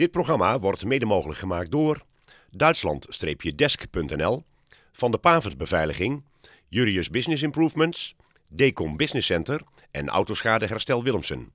Dit programma wordt mede mogelijk gemaakt door Duitsland-desk.nl, Van de Pavert Beveiliging, Jurius Business Improvements, Decom Business Center en Autoschade Herstel Willemsen.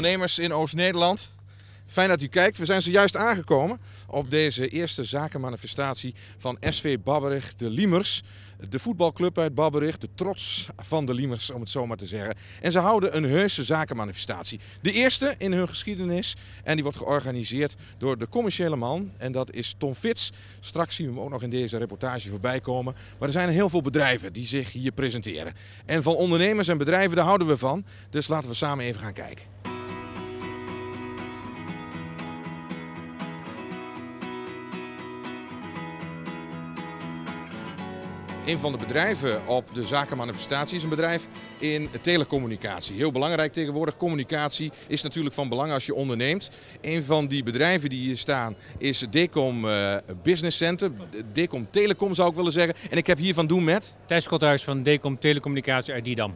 Ondernemers in Oost-Nederland. Fijn dat u kijkt. We zijn zojuist aangekomen op deze eerste zakenmanifestatie van SV Babberich de Liemers. De voetbalclub uit Babberich, de trots van de Liemers om het zo maar te zeggen. En ze houden een heuse zakenmanifestatie. De eerste in hun geschiedenis en die wordt georganiseerd door de commerciële man. En dat is Tom Fits. Straks zien we hem ook nog in deze reportage voorbij komen. Maar er zijn heel veel bedrijven die zich hier presenteren. En van ondernemers en bedrijven daar houden we van. Dus laten we samen even gaan kijken. Een van de bedrijven op de zakenmanifestatie is een bedrijf in telecommunicatie. Heel belangrijk tegenwoordig. Communicatie is natuurlijk van belang als je onderneemt. Een van die bedrijven die hier staan is Decom uh, Business Center. Decom Telecom zou ik willen zeggen. En ik heb hier van doen met... Thijs Schothuis van Decom Telecommunicatie uit Didam.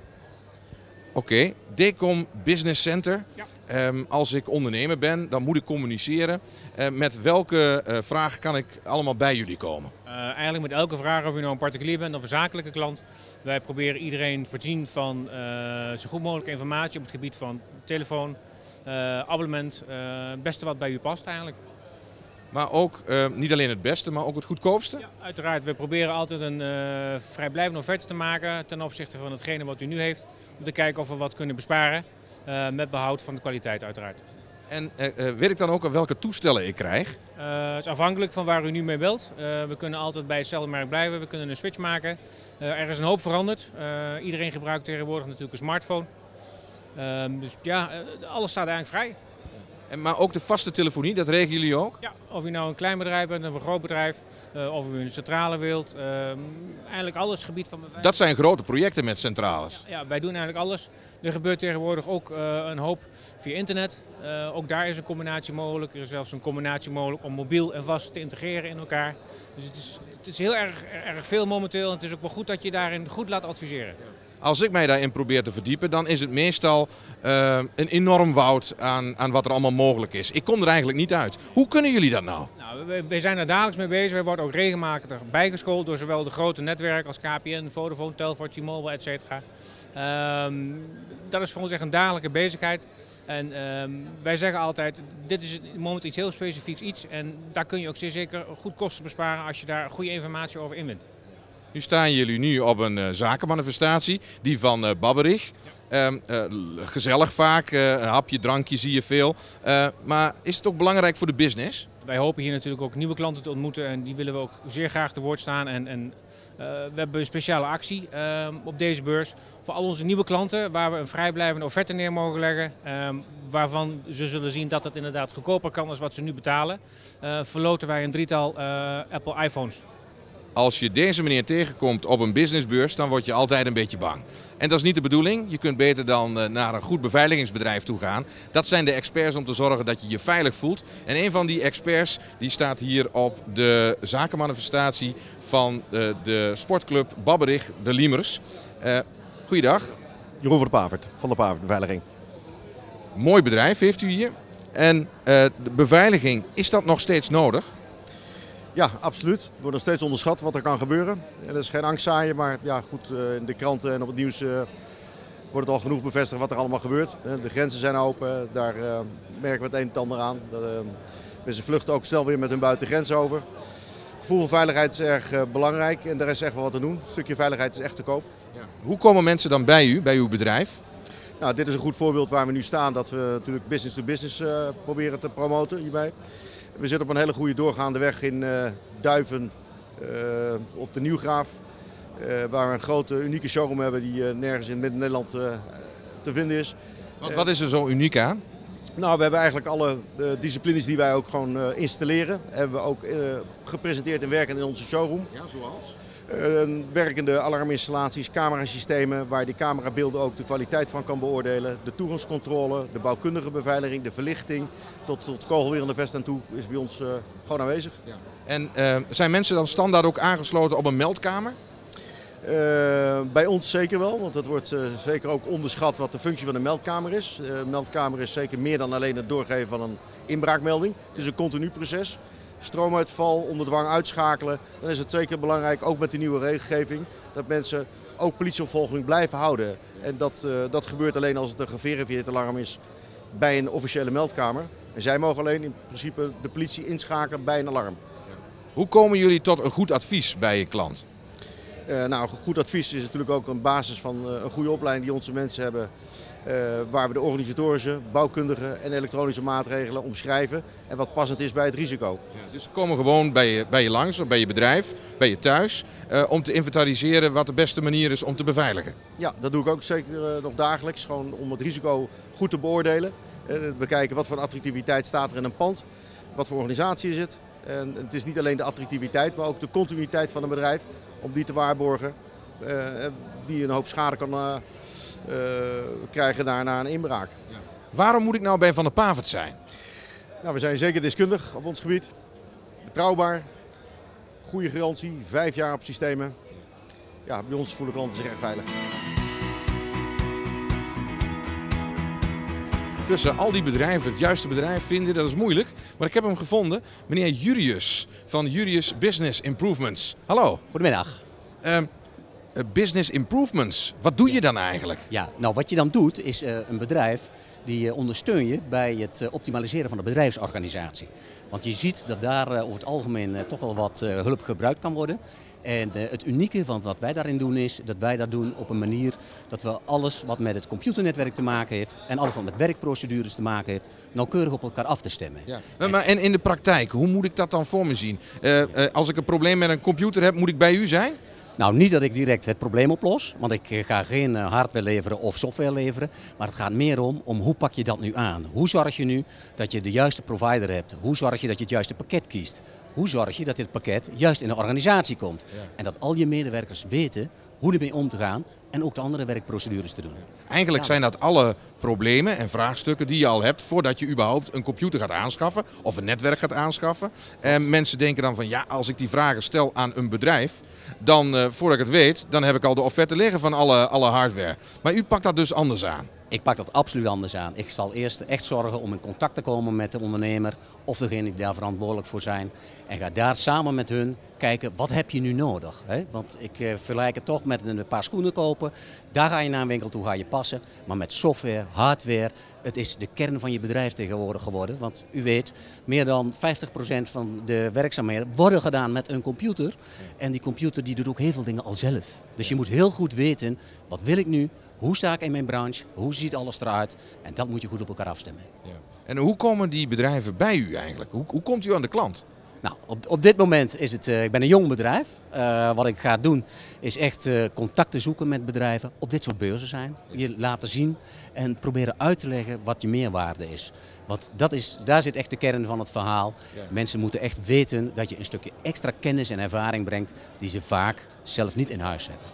Oké, Decom Business Center. Um, als ik ondernemer ben, dan moet ik communiceren. Uh, met welke uh, vragen kan ik allemaal bij jullie komen? Uh, eigenlijk met elke vraag, of u nou een particulier bent of een zakelijke klant. Wij proberen iedereen voorzien van zo goed mogelijk informatie op het gebied van telefoon, abonnement. het beste wat bij u past eigenlijk. Maar ook niet alleen het beste, maar ook het goedkoopste? Ja, uiteraard. We proberen altijd een vrijblijvende offerte te maken ten opzichte van hetgene wat u nu heeft. Om te kijken of we wat kunnen besparen. Uh, met behoud van de kwaliteit uiteraard. En uh, weet ik dan ook welke toestellen ik krijg? Uh, het is afhankelijk van waar u nu mee belt. we kunnen altijd bij hetzelfde merk blijven. We kunnen een switch maken. er is een hoop veranderd. iedereen gebruikt tegenwoordig natuurlijk een smartphone. Ehm, dus ja, alles staat eigenlijk vrij. Maar ook de vaste telefonie, dat regelen jullie ook? Ja, of u nou een klein bedrijf bent of een groot bedrijf, uh, of u een centrale wilt. Uh, eigenlijk alles gebied van... Dat zijn grote projecten met centrales? Ja, ja wij doen eigenlijk alles. Er gebeurt tegenwoordig ook uh, een hoop via internet. ook daar is een combinatie mogelijk. Er is zelfs een combinatie mogelijk om mobiel en vast te integreren in elkaar. Dus het is, het is heel erg, erg veel momenteel. En het is ook wel goed dat je daarin goed laat adviseren. Als ik mij daarin probeer te verdiepen, dan is het meestal uh, een enorm woud aan, aan wat er allemaal mogelijk is. Ik kom er eigenlijk niet uit. Hoe kunnen jullie dat nou? nou we zijn er dagelijks mee bezig. We worden ook regelmatig bijgeschoold door zowel de grote netwerken als KPN, Vodafone, Telfort, T-Mobile, et cetera. Um, dat is voor ons echt een dagelijke bezigheid. En um, wij zeggen altijd, dit is moment iets heel specifieks iets. En daar kun je ook zeer zeker goed kosten besparen als je daar goede informatie over inwint. Nu staan jullie nu op een uh, zakenmanifestatie, die van uh, Babberich. Ja. Uh, gezellig vaak, een hapje, drankje zie je veel. maar is het ook belangrijk voor de business? Wij hopen hier natuurlijk ook nieuwe klanten te ontmoeten en die willen we ook zeer graag te woord staan. En, en we hebben een speciale actie ehm, op deze beurs voor al onze nieuwe klanten, waar we een vrijblijvende offerte neer mogen leggen. Ehm, waarvan ze zullen zien dat het inderdaad goedkoper kan dan wat ze nu betalen. verloten wij een drietal Apple iPhones als je deze meneer tegenkomt op een businessbeurs, dan word je altijd een beetje bang. En dat is niet de bedoeling. Je kunt beter dan eh, naar een goed beveiligingsbedrijf toe gaan. Dat zijn de experts om te zorgen dat je je veilig voelt. En een van die experts die staat hier op de zakenmanifestatie van de, eh, de sportclub Babberich, de Liemers. Uh, goeiedag. Jeroen van de Pavert, van de Pavert Beveiliging. Mooi bedrijf heeft u hier. En uh, de beveiliging, is dat nog steeds nodig? Ja, absoluut. Het wordt nog steeds onderschat wat er kan gebeuren. Er is geen angst zaaien, maar ja, goed, eh, in de kranten en op het nieuws uh, wordt het al genoeg bevestigd wat er allemaal gebeurt. De grenzen zijn open, daar uh, merken we het een en ander aan. Mensen vluchten ook snel weer met hun buitengrens over. Gevoel van veiligheid is erg belangrijk en daar is echt wel wat te doen. Een stukje veiligheid is echt te koop. Ja. Hoe komen mensen dan bij u, bij uw bedrijf? Nou, dit is een goed voorbeeld waar we nu staan, dat we natuurlijk business to business proberen te promoten hierbij. We zitten op een hele goede doorgaande weg in uh, Duiven uh, op de Nieuwgraaf. Uh, waar we een grote unieke showroom hebben die nergens in Midden-Nederland te vinden is. Wat, wat, is er zo uniek aan? Nou, we hebben eigenlijk alle disciplines die wij ook gewoon installeren. Hebben we ook gepresenteerd en werken in onze showroom. Ja, zoals? Werkende alarminstallaties, camerasystemen waar die camerabeelden ook de kwaliteit van kan beoordelen. De toegangscontrole, de bouwkundige beveiliging, de verlichting tot, tot kogelwerende vest en toe is bij ons uh, gewoon aanwezig. Ja. En uh, zijn mensen dan standaard ook aangesloten op een meldkamer? Uh, bij ons zeker wel, want het wordt uh, zeker ook onderschat wat de functie van de meldkamer is. De meldkamer is zeker meer dan alleen het doorgeven van een inbraakmelding. Het is een continu proces stroomuitval onder dwang uitschakelen, dan is het zeker belangrijk, ook met de nieuwe regelgeving, dat mensen ook politieopvolging blijven houden. En dat, uh, dat gebeurt alleen als het een geverifieerd alarm is bij een officiële meldkamer. En zij mogen alleen in principe de politie inschakelen bij een alarm. Hoe komen jullie tot een goed advies bij je klant? Uh, nou, goed advies is natuurlijk ook een basis van uh, een goede opleiding die onze mensen hebben. Uh, waar we de organisatorische, bouwkundige en elektronische maatregelen omschrijven. En wat passend is bij het risico. Ja, dus ze komen gewoon bij je, bij je langs, of bij je bedrijf, bij je thuis. om te inventariseren wat de beste manier is om te beveiligen. Ja, dat doe ik ook zeker nog dagelijks. Gewoon om het risico goed te beoordelen. bekijken wat voor attractiviteit staat er in een pand. Wat voor organisatie is het. En het is niet alleen de attractiviteit, maar ook de continuïteit van een bedrijf om die te waarborgen. Uh, die een hoop schade kan uh, krijgen na, na een inbraak. Ja. Waarom moet ik nou bij Van der Pavert zijn? Nou, we zijn zeker deskundig op ons gebied. Betrouwbaar, goede garantie, vijf jaar op systemen. Ja, bij ons voelen klanten zich echt veilig. tussen al die bedrijven het juiste bedrijf vinden, dat is moeilijk. Maar ik heb hem gevonden, meneer Jurius van Jurius Business Improvements. Hallo. Goedemiddag. Uh, business Improvements, wat doe je dan eigenlijk? Ja, nou wat je dan doet is uh, een bedrijf die uh, ondersteun je bij het optimaliseren van de bedrijfsorganisatie. Want je ziet dat daar over het algemeen toch wel wat hulp gebruikt kan worden. En het unieke van wat wij daarin doen is dat wij dat doen op een manier dat we alles wat met het computernetwerk te maken heeft en alles wat met werkprocedures te maken heeft, nauwkeurig op elkaar af te stemmen. Ja. En, maar, en in de praktijk, hoe moet ik dat dan voor me zien? Als ik een probleem met een computer heb, moet ik bij u zijn? Nou, niet dat ik direct het probleem oplos, want ik ga geen hardware leveren of software leveren. Maar het gaat meer om, om hoe pak je dat nu aan? Hoe zorg je nu dat je de juiste provider hebt? Hoe zorg je dat je het juiste pakket kiest? Hoe zorg je dat dit pakket juist in de organisatie komt? Ja. En dat al je medewerkers weten hoe ermee om te gaan en ook de andere werkprocedures te doen. Eigenlijk zijn dat alle problemen en vraagstukken die je al hebt voordat je überhaupt een computer gaat aanschaffen of een netwerk gaat aanschaffen. En mensen denken dan van ja, als ik die vragen stel aan een bedrijf, dan uh, voordat ik het weet, dan heb ik al de offerte liggen van alle, alle hardware. Maar u pakt dat dus anders aan. Ik pak dat absoluut anders aan. Ik zal eerst echt zorgen om in contact te komen met de ondernemer of degene die daar verantwoordelijk voor zijn. En ga daar samen met hun kijken, wat heb je nu nodig? Hè? Want ik eh, vergelijk het toch met een paar schoenen kopen. Daar ga je naar een winkel toe, ga je passen. Maar met software, hardware, het is de kern van je bedrijf tegenwoordig geworden. Want u weet, meer dan 50% van de werkzaamheden worden gedaan met een computer. En die computer die doet ook heel veel dingen al zelf. Dus je moet heel goed weten, wat wil ik nu? Hoe sta ik in mijn branche? Hoe ziet alles eruit? En dat moet je goed op elkaar afstemmen. Ja. En hoe komen die bedrijven bij u eigenlijk? Hoe, hoe komt u aan de klant? Nou, op, op dit moment is het, uh, ik ben een jong bedrijf. Uh, wat ik ga doen is echt uh, contacten zoeken met bedrijven op dit soort beurzen zijn. Je laten zien en proberen uit te leggen wat je meerwaarde is. Want dat is, daar zit echt de kern van het verhaal. Ja. Mensen moeten echt weten dat je een stukje extra kennis en ervaring brengt die ze vaak zelf niet in huis hebben.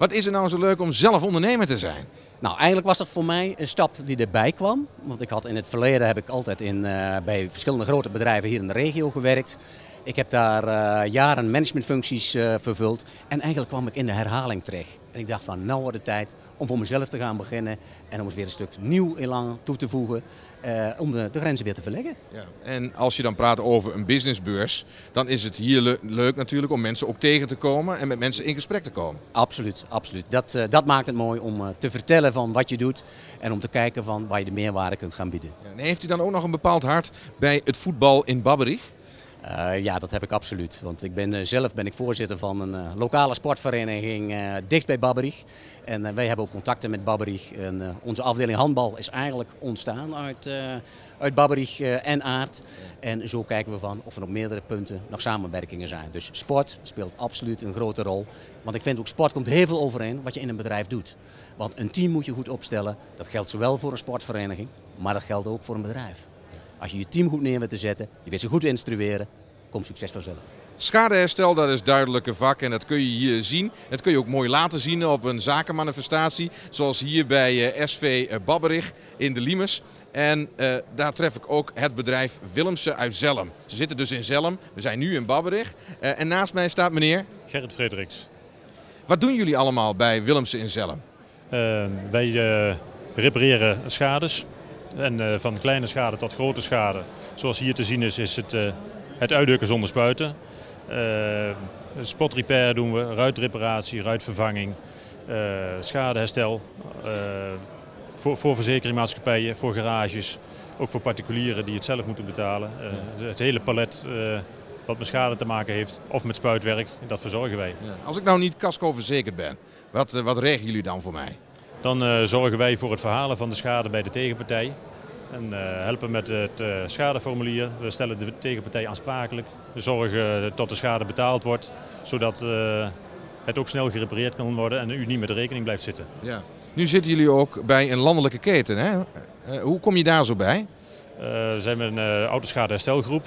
Wat is er nou zo leuk om zelf ondernemer te zijn? Nou, eigenlijk was dat voor mij een stap die erbij kwam. Want ik had in het verleden heb ik altijd in, uh, bij verschillende grote bedrijven hier in de regio gewerkt. Ik heb daar uh, jaren managementfuncties uh, vervuld en eigenlijk kwam ik in de herhaling terecht. En ik dacht van, nou wordt het tijd om voor mezelf te gaan beginnen en om eens weer een stuk nieuw elan toe te voegen. Uh, om de, de, grenzen weer te verleggen. Ja. En als je dan praat over een businessbeurs, dan is het hier le leuk natuurlijk om mensen ook tegen te komen en met mensen in gesprek te komen. Absoluut, absoluut. Dat, dat maakt het mooi om te vertellen van wat je doet en om te kijken van waar je de meerwaarde kunt gaan bieden. Ja, heeft u dan ook nog een bepaald hart bij het voetbal in Babberich? Uh, ja, dat heb ik absoluut. Want ik ben, uh, zelf ben ik voorzitter van een uh, lokale sportvereniging dicht bij Babberich. En wij hebben ook contacten met Babberich. En onze afdeling handbal is eigenlijk ontstaan uit, uit Babberich en Aard. En zo kijken we van of er op meerdere punten nog samenwerkingen zijn. Dus sport speelt absoluut een grote rol. Want ik vind ook sport komt heel veel overeen wat je in een bedrijf doet. Want een team moet je goed opstellen. Dat geldt zowel voor een sportvereniging, maar dat geldt ook voor een bedrijf. Als je je team goed neer weet te zetten, je weet ze goed te instrueren, komt succes vanzelf. Schadeherstel, dat is duidelijk een vak en dat kun je hier zien. Dat kun je ook mooi laten zien op een zakenmanifestatie, zoals hier bij eh, SV eh, Babberich in de Limes. En uh, daar tref ik ook het bedrijf Willemse uit Zelm. Ze zitten dus in Zelm, we zijn nu in Babberich. Uh, en naast mij staat meneer... Gerrit Frederiks. Wat doen jullie allemaal bij Willemse in Zelm? Uh, wij repareren schades. En van kleine schade tot grote schade. Zoals hier te zien is, is het, het uitdrukken zonder spuiten. spotrepair doen we, ruitreparatie, ruitvervanging, schadeherstel voor, voor verzekeringmaatschappijen, voor garages, ook voor particulieren die het zelf moeten betalen. Het hele palet wat met schade te maken heeft of met spuitwerk, dat verzorgen wij. Ja. Als ik nou niet casco verzekerd ben, wat, wat regelen jullie dan voor mij? Dan zorgen wij voor het verhalen van de schade bij de tegenpartij. En helpen met het schadeformulier. We stellen de tegenpartij aansprakelijk. We zorgen dat de schade betaald wordt, zodat het ook snel gerepareerd kan worden en u niet met de rekening blijft zitten. Ja. Nu zitten jullie ook bij een landelijke keten. Hè? Hoe kom je daar zo bij? Uh, we zijn met een uh, autoschadeherstelgroep.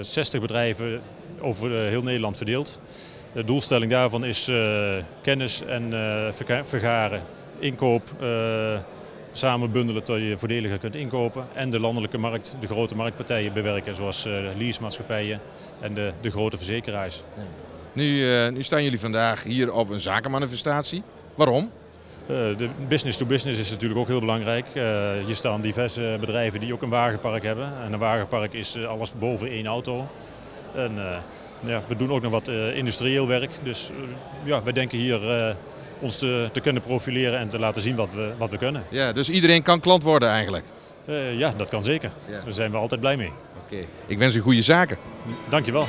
60 bedrijven over heel Nederland verdeeld. De doelstelling daarvan is kennis en vergaren, inkoop, samen bundelen tot je voordeliger kunt inkopen. En de landelijke markt, de grote marktpartijen bewerken, zoals leasemaatschappijen en de, de grote verzekeraars. Ja. Nu, nu staan jullie vandaag hier op een zakenmanifestatie. Waarom? De business to business is natuurlijk ook heel belangrijk. Hier staan diverse bedrijven die ook een wagenpark hebben. En een wagenpark is alles boven één auto. En ja, we doen ook nog wat industrieel werk. Dus ja, we denken hier ons te, te, kunnen profileren en te laten zien wat we, wat we kunnen. Ja, dus iedereen kan klant worden eigenlijk? ja, dat kan zeker. Ja. Daar zijn we altijd blij mee. Oké, ik wens u goede zaken. Dankjewel.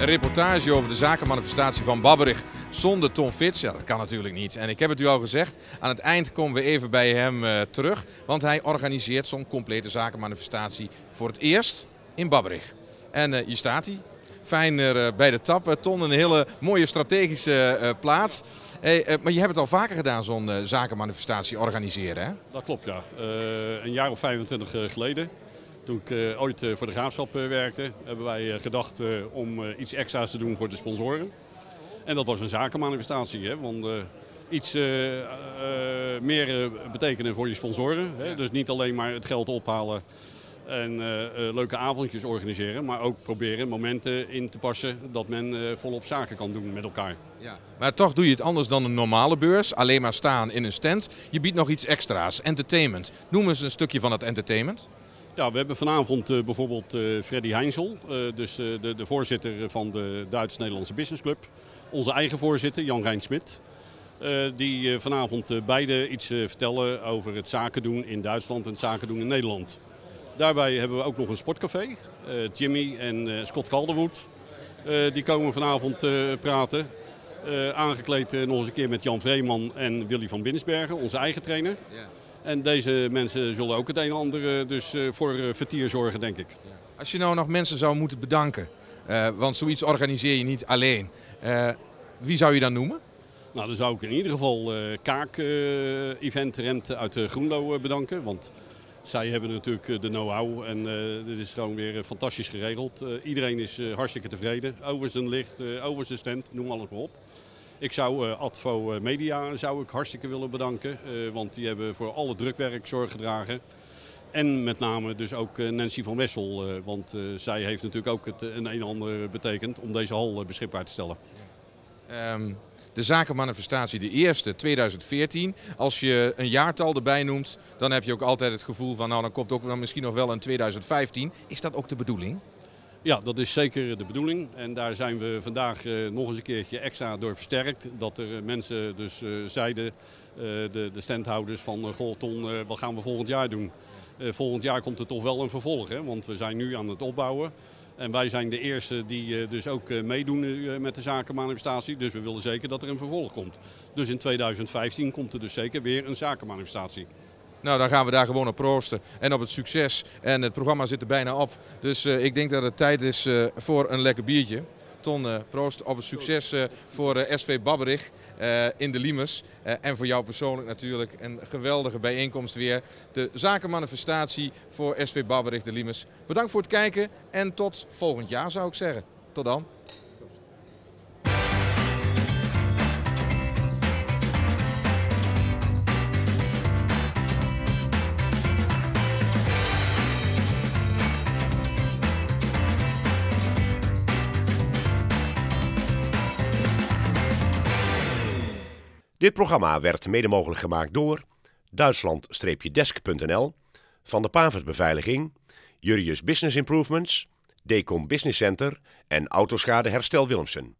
Een reportage over de zakenmanifestatie van Babberich zonder Tom Fitz. Ja, dat kan natuurlijk niet. En ik heb het u al gezegd, aan het eind komen we even bij hem uh, terug. Want hij organiseert zo'n complete zakenmanifestatie voor het eerst in Babberich. En uh, hier staat hij. Fijn uh, bij de tap. Ton, een hele mooie strategische plaats. Hey, maar je hebt het al vaker gedaan, zo'n zakenmanifestatie organiseren, hè? Dat klopt, ja. een jaar of 25 geleden. Toen ik ooit voor de graafschap werkte, hebben wij gedacht om iets extra's te doen voor de sponsoren. En dat was een zakenmanifestatie, hè? want iets meer betekenen voor je sponsoren. Hè? Dus niet alleen maar het geld ophalen en leuke avondjes organiseren, maar ook proberen momenten in te passen dat men volop zaken kan doen met elkaar. Ja. Maar toch doe je het anders dan een normale beurs, alleen maar staan in een stand. Je biedt nog iets extra's, entertainment. Noem eens een stukje van het entertainment. Ja, we hebben vanavond uh, bijvoorbeeld uh, Freddy Heinsel, uh, dus de, de, voorzitter van de Duits-Nederlandse Business Club. Onze eigen voorzitter, Jan Rijn Smit. die vanavond beide iets vertellen over het zaken doen in Duitsland en het zaken doen in Nederland. Daarbij hebben we ook nog een sportcafé. Jimmy en Scott Calderwood. die komen vanavond praten. aangekleed nog eens een keer met Jan Vreeman en Willy van Binsbergen, onze eigen trainer. Ja. En deze mensen zullen ook het een en ander dus, uh, voor uh, vertier zorgen, denk ik. Als je nou nog mensen zou moeten bedanken, uh, want zoiets organiseer je niet alleen. wie zou je dan noemen? Nou, dan zou ik in ieder geval Kaak Event Rent uit Groenlo bedanken. Want zij hebben natuurlijk de know-how en dit is gewoon weer fantastisch geregeld. iedereen is hartstikke tevreden over zijn licht, over zijn stand, noem alles maar op. Ik zou Advo eh, Media zou ik hartstikke willen bedanken. Want die hebben voor alle drukwerk zorg gedragen. En met name dus ook Nancy van Wessel. Want zij heeft natuurlijk ook het een en ander betekend om deze hal beschikbaar te stellen. Um, de zakenmanifestatie, de eerste, 2014. Als je een jaartal erbij noemt, dan heb je ook altijd het gevoel van... nou, dan komt ook misschien nog wel een 2015. Is dat ook de bedoeling? Ja, dat is zeker de bedoeling. En daar zijn we vandaag uh, nog eens een keertje extra door versterkt. Dat er uh, mensen dus uh, zeiden, de, de standhouders van goh Ton, wat gaan we volgend jaar doen? volgend jaar komt er toch wel een vervolg, hè? want we zijn nu aan het opbouwen. En wij zijn de eerste die dus ook meedoen met de zakenmanifestatie. Dus we willen zeker dat er een vervolg komt. Dus in 2015 komt er dus zeker weer een zakenmanifestatie. Nou, dan gaan we daar gewoon op proosten en op het succes. En het programma zit er bijna op. Dus ik denk dat het tijd is voor een lekker biertje. Ton, proost op het succes uh, voor uh, SV Babberich in de Liemers. en voor jou persoonlijk natuurlijk een geweldige bijeenkomst weer. De zakenmanifestatie voor SV Babberich de Liemers. Bedankt voor het kijken en tot volgend jaar zou ik zeggen. Tot dan. Dit programma werd mede mogelijk gemaakt door Duitsland-desk.nl, Van de Pavert Beveiliging, Jurius Business Improvements, Decom Business Center en Autoschade Herstel Willemsen.